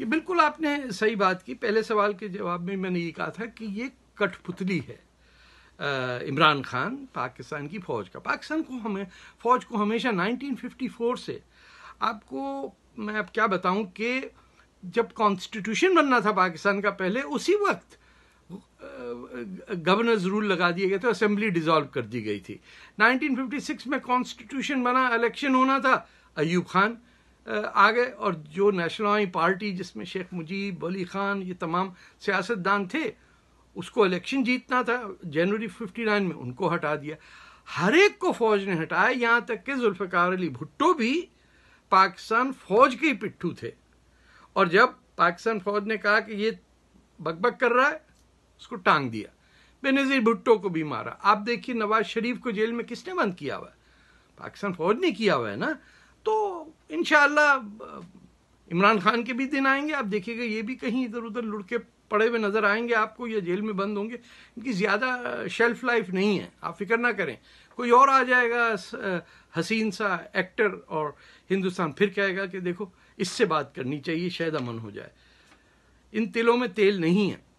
یہ بالکل آپ نے صحیح بات کی۔ پہلے سوال کے جواب میں میں نے یہ کہا تھا کہ یہ کٹ پتلی ہے عمران خان پاکستان کی فوج کا۔ پاکستان کو ہمیں، فوج کو ہمیشہ نائنٹین ففٹی فور سے۔ آپ کو میں اب کیا بتاؤں کہ جب کانسٹیٹیوشن بننا تھا پاکستان کا پہلے، اسی وقت گورنرز رول لگا دیے گئے تھے اسمبلی ڈیزالو کر دی گئی تھی۔ نائنٹین ففٹی سکس میں کانسٹیٹیوشن بنا الیکشن ہونا تھا۔ ایوب خان آگے، اور جو نیشنل پارٹی جس میں شیخ مجیب، ولی خان، یہ تمام سیاست دان تھے، اس کو الیکشن جیتنا تھا جنوری ففٹی نائن میں ان کو ہٹا دیا۔ ہر ایک کو فوج نے ہٹایا، یہاں تک کہ ذوالفقار علی بھٹو بھی پاکستان فوج کے ہی پٹھو تھے۔ اور جب پاکستان فوج نے کہا کہ یہ بک بک کر رہا ہے، اس کو ٹانگ دیا۔ بے نظیر بھٹو کو بھی مارا۔ آپ دیکھیے نواز شریف کو جیل میں کس نے بند کیا ہوا؟ ہے پاکستان فوج نے کیا ہوا ہے نا؟ تو انشاءاللہ، عمران خان کے بھی دن آئیں گے، آپ دیکھیے گا، یہ بھی کہیں ادھر ادھر لڑکے پڑے ہوئے نظر آئیں گے، آپ کو یا جیل میں بند ہوں گے۔ ان کی زیادہ شیلف لائف نہیں ہے، آپ فکر نہ کریں۔ کوئی اور آ جائے گا حسین سا ایکٹر اور ہندوستان پھر کہے گا کہ دیکھو، اس سے بات کرنی چاہیے، شاید امن ہو جائے۔ ان تلوں میں تیل نہیں ہے۔